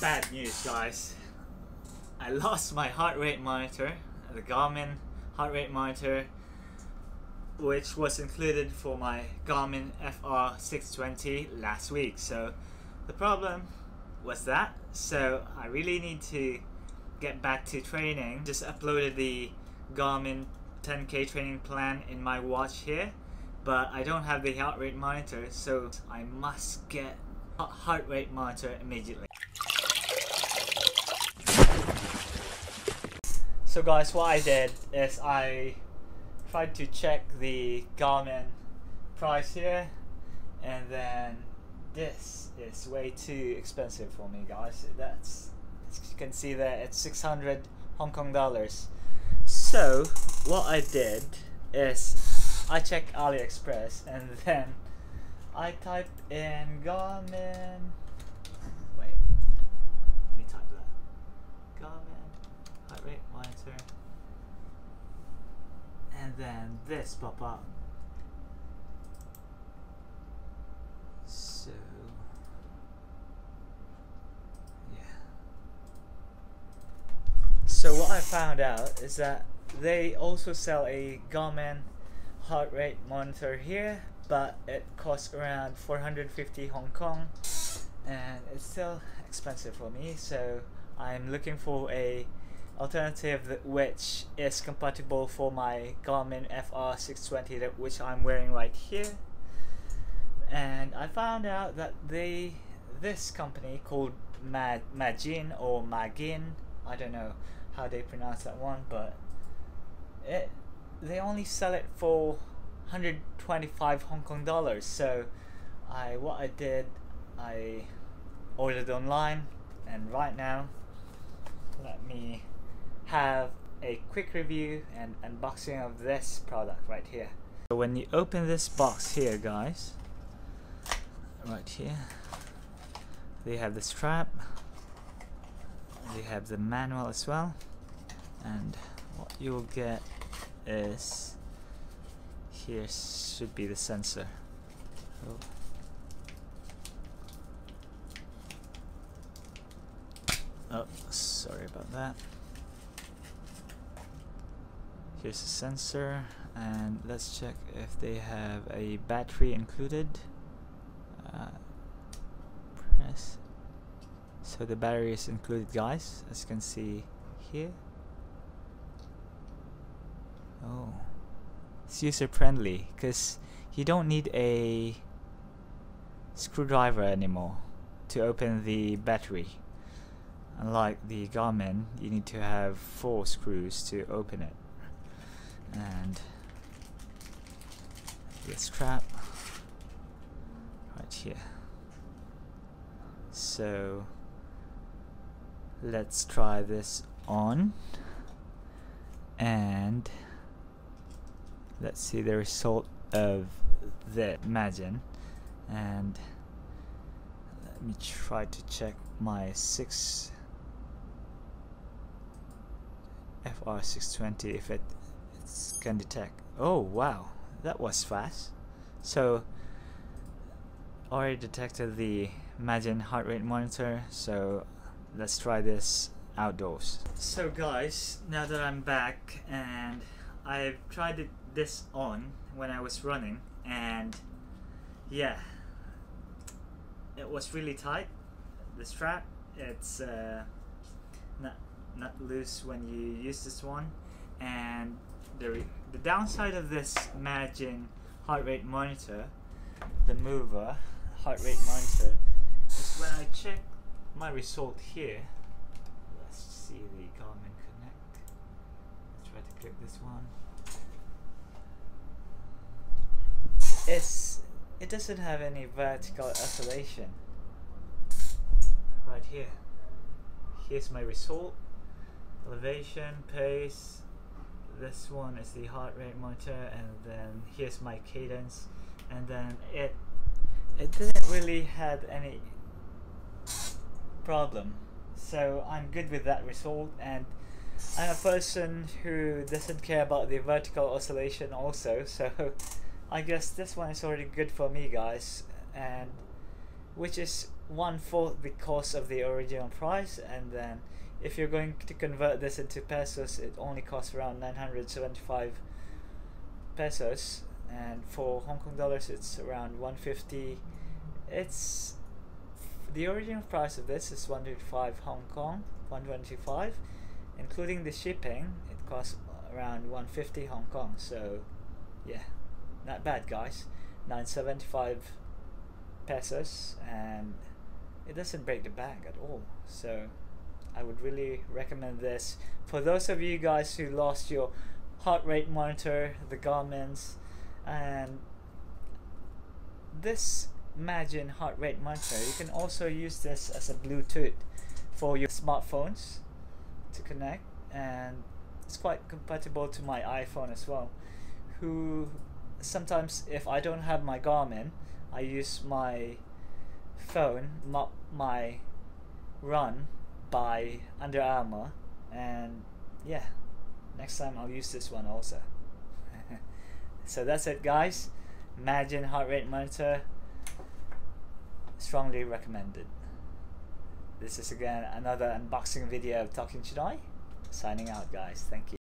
Bad news, guys. I lost my heart rate monitor, the Garmin heart rate monitor, which was included for my Garmin FR620 last week. So the problem was that. So I really need to get back to training. Just uploaded the Garmin 10k training plan in my watch here, but I don't have the heart rate monitor, so I must get heart rate monitor immediately. So guys, what I did is I tried to check the Garmin price here, and then this is way too expensive for me, guys. That's you can see there, it's 600 Hong Kong dollars. So what I did is I checked AliExpress and then I typed in Garmin. Wait, let me type that. Garmin heart rate monitor, and then this pop up. So yeah. So what I found out is that they also sell a Garmin heart rate monitor here, but it costs around 450 Hong Kong, and it's still expensive for me. So I'm looking for a alternative which is compatible for my Garmin FR620 that which I'm wearing right here. And I found out that they this company called Mag Magin or Magin, I don't know how they pronounce that one, but it they only sell it for 125 Hong Kong dollars. So I what I did, I ordered online, and right now, let me have a quick review and unboxing of this product right here. So when you open this box here, guys, right here, they have the strap, they have the manual as well, and what you'll get is here should be the sensor. Oh. oh, sorry about that. Here's the sensor, and let's check if they have a battery included. Uh, press. So the battery is included, guys, as you can see here. Oh, it's user friendly because you don't need a screwdriver anymore to open the battery. Unlike the Garmin, you need to have four screws to open it. And this strap right here. So let's try this on. And let's see the result of the Magene and let me try to check my 6 FR620 if it can detect. Oh wow. That was fast. So already detected the Magene heart rate monitor so let's try this outdoors. So guys now that I'm back and I've tried this on when I was running and yeah it was really tight the strap. It's uh, not not loose when you use this one and the, the downside of this Magene heart rate monitor the mover heart rate monitor is when I check my result here let's see the Garmin Connect. Let's try to click this one. It's it doesn't have any vertical oscillation. Right here. Here's my result. Elevation pace this one is the heart rate monitor and then here's my cadence. And then it it didn't really have any problem. So I'm good with that result and I'm a person who doesn't care about the vertical oscillation also so I guess this one is already good for me guys. And which is one fourth the cost of the original price and then if you're going to convert this into pesos it only costs around 975 pesos. And for Hong Kong dollars it's around 150 it's the original price of this is 125 Hong Kong 125 including the shipping it costs around 150 Hong Kong. So yeah not bad guys. 975 pesos and it doesn't break the bank at all. So I would really recommend this. For those of you guys who lost your heart rate monitor the Garmin's and this Imagine heart rate monitor you can also use this as a Bluetooth for your smartphones to connect and it's quite compatible to my iPhone as well who sometimes if I don't have my Garmin I use my phone not my run by Under Armour and yeah next time I'll use this one also. So that's it guys. Imagine heart rate monitor. Strongly recommended. This is again another unboxing video of Talking Chinoy signing out guys. Thank you